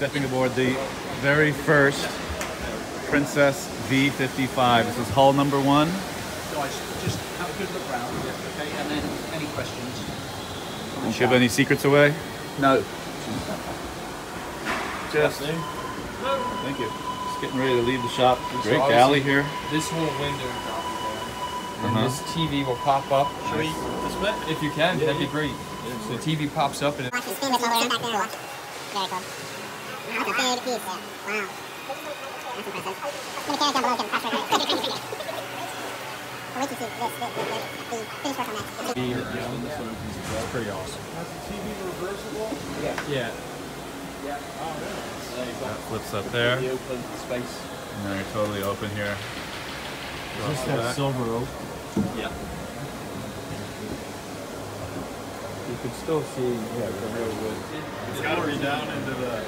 stepping aboard the very first Princess V55. This is hull number one. Guys, just have a good look round, okay? And then any questions? Don't give any secrets away. No. Just thank you. Just getting ready to leave the shop. Great So galley here. This whole window drop down. And Uh-huh. this TV will pop up. Should we split? If you can, that'd be great. So the TV pops up and it Watch it spin this all the way back there. Watch. Very cool. Wow, that's impressive. The till see this, this, this, this, the finish work on that. It's pretty awesome. Yeah. That flips up there. And open space. then you're totally open here. Is this that silver oak? Yeah. You can still see yeah, the real wood. It's got to be down into the.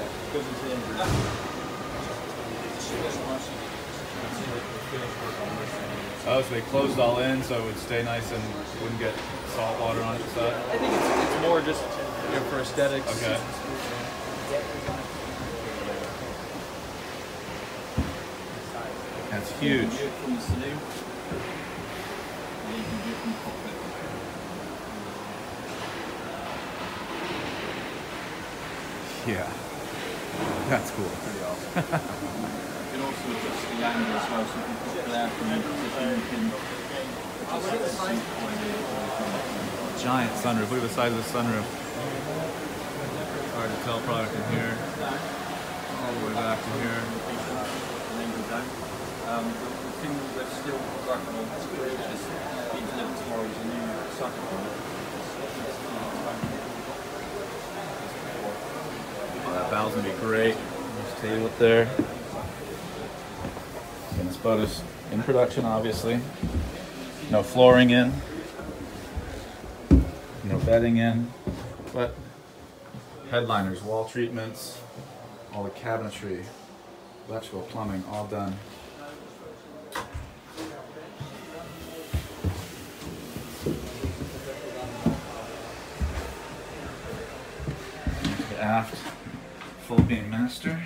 Oh, so they closed all in so it would stay nice and wouldn't get salt water on it side. I think it's, it's more just you know, for aesthetics. Okay. That's huge. From the saloon. And you can do it from the cockpit. Yeah. That's cool. Pretty awesome. you can also adjust the angle as well, so if you've got there from your position, you can adjust it to suit the point of view. Giant sunroof. Look at the size of the sunroof. Hard to tell product in here. All the way back to here. and then go down. Um, the, thing that we're still working on, is Valve's gonna be great. Just there. And this boat is in production, obviously. No flooring in. No bedding in. But headliners, wall treatments, all the cabinetry, electrical, plumbing, all done. Beam master.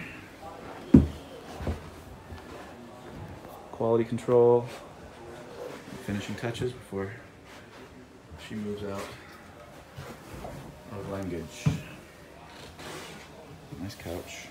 Quality control. Finishing touches before she moves out of language. Nice couch.